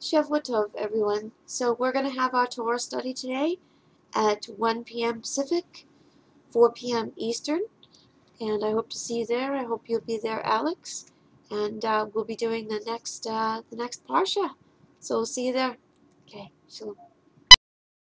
Shavuot everyone. So we're going to have our Torah study today at 1 p.m. Pacific, 4 p.m. Eastern, and I hope to see you there. I hope you'll be there, Alex, and uh, we'll be doing the next uh, the next parsha. So we'll see you there. Okay, shalom.